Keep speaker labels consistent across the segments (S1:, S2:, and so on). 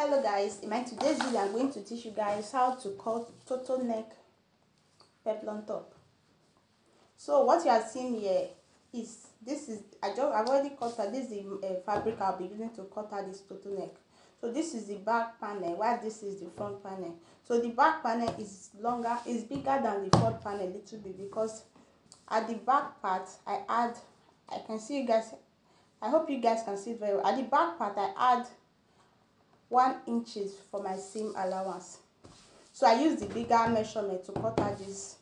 S1: hello guys. In my today's video i'm going to teach you guys how to cut total neck peplum top. So what you are seeing here is this is i just i've already cut out this is the uh, fabric i'll be using to cut out this total neck. So this is the back panel. While this is the front panel? So the back panel is longer is bigger than the front panel a little bit because at the back part i add i can see you guys i hope you guys can see very well. At the back part i add one inches for my seam allowance. So i use the bigger measurement to cut out this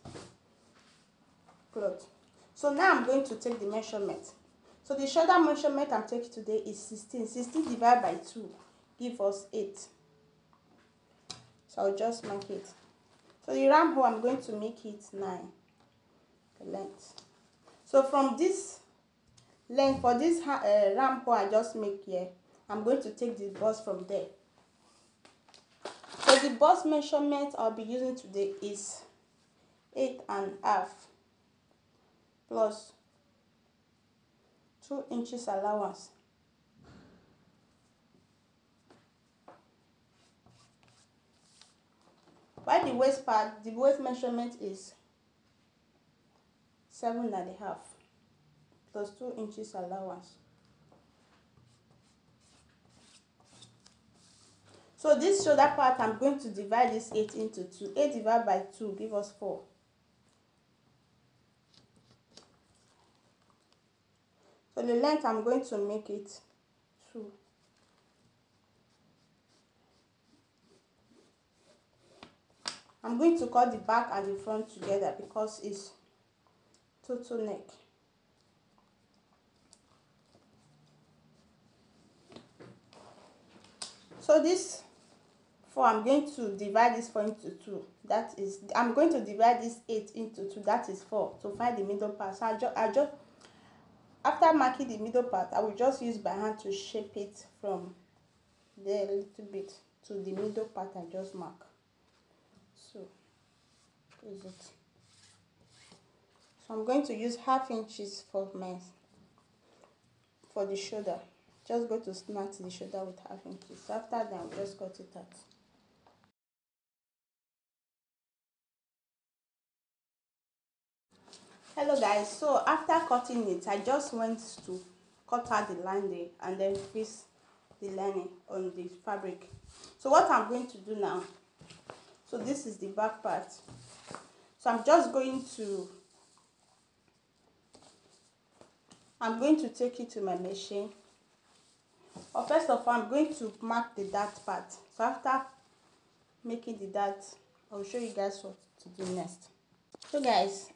S1: cloth. So now i'm going to take the measurement. So the shoulder measurement i'm taking today is 16 16 divided by 2 give us 8 so i'll just mark it. So the ram hole i'm going to make it 9 the length. So from this length for this uh, ram hole i just make here i'm going to take the bust from there the bust measurement i'll be using today is eight and a half plus two inches allowance. While the waist part the waist measurement is seven and a half plus two inches allowance so this shoulder part i'm going to divide this eight into two. Eight divided by two give us four. So the length i'm going to make it two. I'm going to cut the back and the front together because it's total neck. So this four i'm going to divide this four into two. That is i'm going to divide this eight into two. That is four to find the middle part. So i just i just after marking the middle part i will just use by hand to shape it from there a little bit to the middle part i just mark. So is it. So i'm going to use half inches for my for the shoulder. Just go to snap the shoulder with half inches. After that i'll just cut it out hello guys. So after cutting it i just went to cut out the lining and then fix the lining on the fabric. So what i'm going to do now so this is the back part. So i'm just going to i'm going to take it to my machine. But first of all i'm going to mark the dart part. So after making the dart i'll show you guys what to do next. So guys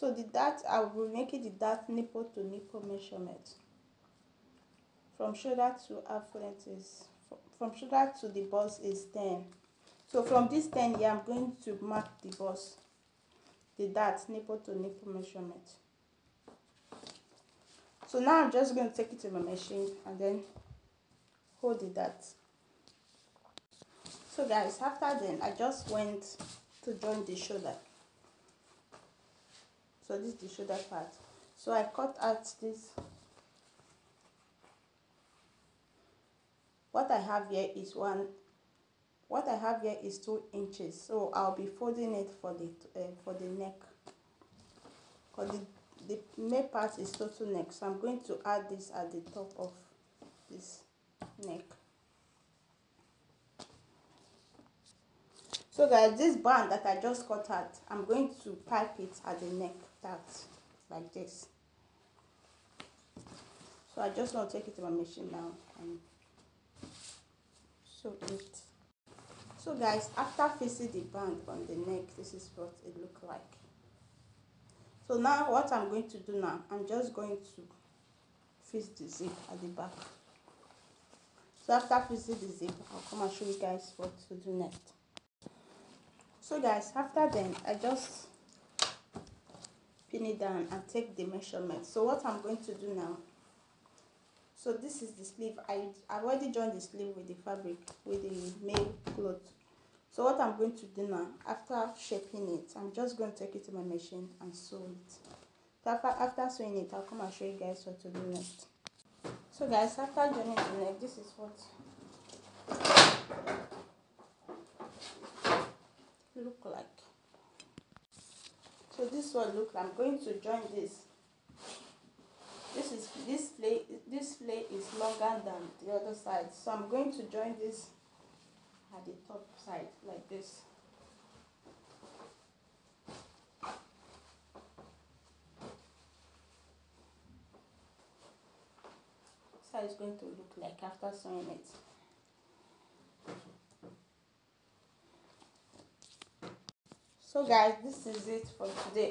S1: so the dart i will be making the dart nipple to nipple measurement. From shoulder to half length is from shoulder to the bust is 10 so from this 10 here i'm going to mark the bust the dart nipple to nipple measurement. So now i'm just going to take it to my machine and then hold the dart. So guys after then i just went to join the shoulder so this is the shoulder part. So i cut out this. What i have here is one what i have here is two inches. So i'll be folding it for the uh, for the neck. Because the the main part is turtle neck. So i'm going to add this at the top of this neck. So guys this band that i just cut out i'm going to pipe it at the neck that like this. So i just want to take it to my machine now and sew it. So guys after fixing the band on the neck this is what it look like. So now what i'm going to do now i'm just going to fix the zip at the back. So after fixing the zip i'll come and show you guys what to do next. So guys after then i just pin it down and take the measurement. So what i'm going to do now so this is the sleeve. I i've already joined the sleeve with the fabric with the male cloth. So what i'm going to do now after shaping it i'm just going to take it to my machine and sew it. After after sewing it i'll come and show you guys what to do next. So guys after joining the neck this is what look like so this one look i'm going to join this. This is this play this play is longer than the other side. So i'm going to join this at the top side like this. So it's going to look like after sewing it so guys this is it for today